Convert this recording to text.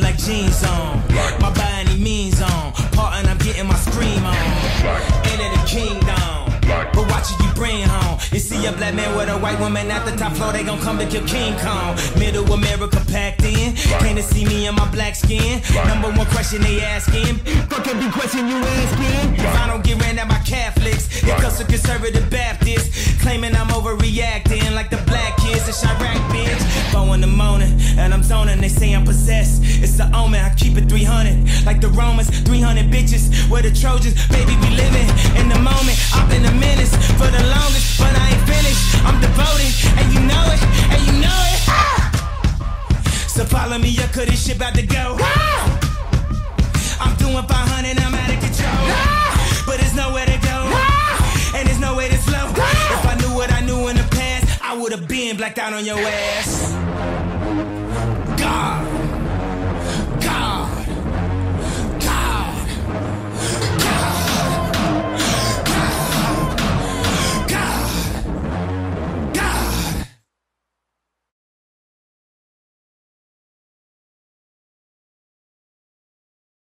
black jeans on. My by any means on. Partin', I'm getting my scream on. Into the kingdom. But watch what you bring home. You see a black man with a white woman at the top floor, they gon' come to kill King Kong. Middle America packed in. Can't they see me in my black skin? Number one question they asking. Fuck every question you asking. If I don't get ran at my Catholics, it comes to conservative Baptists, claiming I'm overreacting. Possessed. It's the omen, I keep it 300. Like the Romans, 300 bitches. We're the Trojans, baby, we living in the moment. I've been a menace for the longest, but I ain't finished. I'm devoted, and you know it, and you know it. Ah! So follow me up, cause this shit about to go. Ah! I'm doing 500, I'm out of control. Ah! But there's nowhere to go, and there's no way to slow. If I knew what I knew in the past, I would have been blacked out on your ass.